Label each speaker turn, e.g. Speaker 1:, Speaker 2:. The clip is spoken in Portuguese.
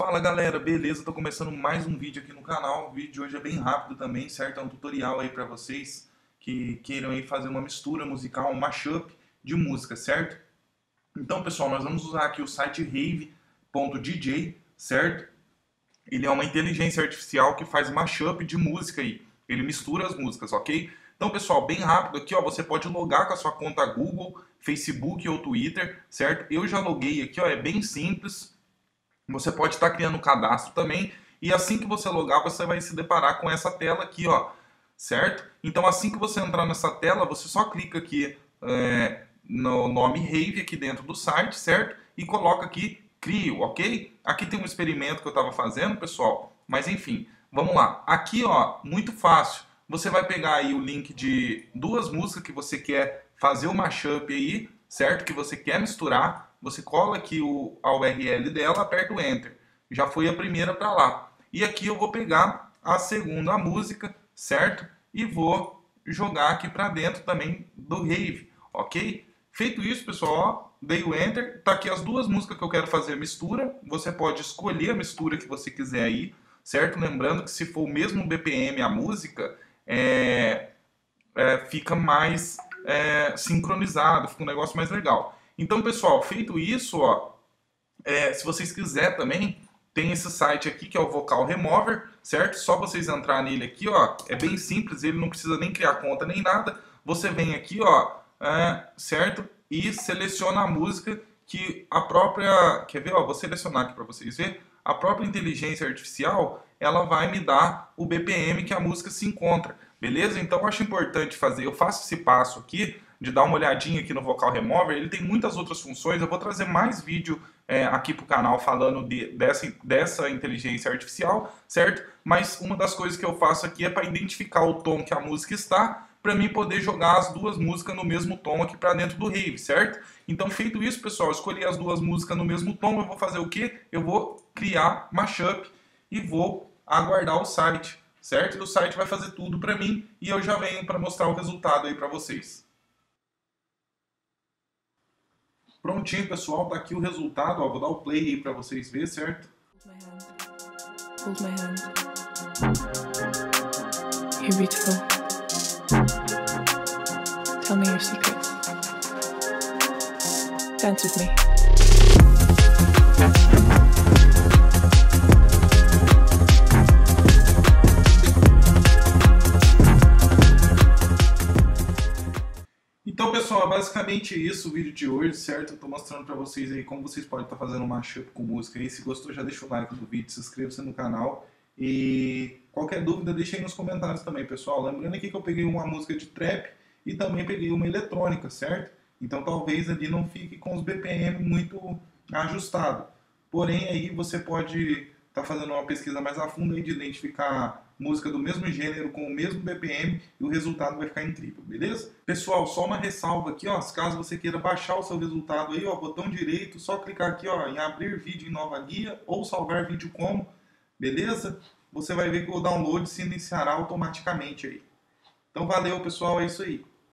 Speaker 1: Fala galera, beleza? Tô começando mais um vídeo aqui no canal. O vídeo de hoje é bem rápido também, certo? É um tutorial aí para vocês que queiram aí fazer uma mistura musical, um mashup de música, certo? Então, pessoal, nós vamos usar aqui o site rave.dj, certo? Ele é uma inteligência artificial que faz mashup de música aí. Ele mistura as músicas, ok? Então, pessoal, bem rápido aqui, ó, você pode logar com a sua conta Google, Facebook ou Twitter, certo? Eu já loguei aqui, ó, é bem simples. Você pode estar criando um cadastro também e assim que você logar, você vai se deparar com essa tela aqui, ó, certo? Então, assim que você entrar nessa tela, você só clica aqui é, no nome Rave aqui dentro do site, certo? E coloca aqui Crio, ok? Aqui tem um experimento que eu estava fazendo, pessoal, mas enfim, vamos lá. Aqui, ó, muito fácil você vai pegar aí o link de duas músicas que você quer fazer o mashup aí, certo? Que você quer misturar. Você cola aqui o, a URL dela, aperta o Enter. Já foi a primeira para lá. E aqui eu vou pegar a segunda música, certo? E vou jogar aqui para dentro também do Rave, ok? Feito isso, pessoal, ó, dei o Enter. Tá aqui as duas músicas que eu quero fazer mistura. Você pode escolher a mistura que você quiser aí, certo? Lembrando que se for o mesmo BPM a música, é, é, fica mais é, sincronizado, fica um negócio mais legal. Então, pessoal, feito isso, ó, é, se vocês quiserem também, tem esse site aqui que é o Vocal Remover, certo? Só vocês entrar nele aqui, ó, é bem simples, ele não precisa nem criar conta nem nada. Você vem aqui, ó, é, certo? E seleciona a música que a própria, quer ver, ó, vou selecionar aqui para vocês verem a própria inteligência artificial ela vai me dar o BPM que a música se encontra, beleza? Então eu acho importante fazer, eu faço esse passo aqui, de dar uma olhadinha aqui no Vocal Remover, ele tem muitas outras funções, eu vou trazer mais vídeo é, aqui para o canal falando de, dessa, dessa inteligência artificial, certo? Mas uma das coisas que eu faço aqui é para identificar o tom que a música está, para mim poder jogar as duas músicas no mesmo tom aqui para dentro do Rave, certo? Então, feito isso, pessoal, escolhi as duas músicas no mesmo tom, eu vou fazer o quê? Eu vou criar mashup e vou aguardar o site, certo? E o site vai fazer tudo para mim e eu já venho para mostrar o resultado aí para vocês. Prontinho, pessoal, tá aqui o resultado, ó, vou dar o play aí para vocês verem, certo? Hold my hand. You're beautiful. Tell me your secrets. Dance with me. Pessoal, basicamente isso o vídeo de hoje, certo? Eu tô mostrando para vocês aí como vocês podem estar tá fazendo um mashup com música aí. Se gostou, já deixa o like no vídeo, se inscreva-se no canal. E qualquer dúvida, deixa aí nos comentários também, pessoal. Lembrando aqui que eu peguei uma música de trap e também peguei uma eletrônica, certo? Então talvez ali não fique com os BPM muito ajustado. Porém aí você pode estar tá fazendo uma pesquisa mais a fundo aí de identificar música do mesmo gênero com o mesmo BPM e o resultado vai ficar incrível, beleza? Pessoal, só uma ressalva aqui, ó, caso você queira baixar o seu resultado aí, ó, botão direito, só clicar aqui, ó, em abrir vídeo em nova guia ou salvar vídeo como, beleza? Você vai ver que o download se iniciará automaticamente aí. Então valeu, pessoal, é isso aí.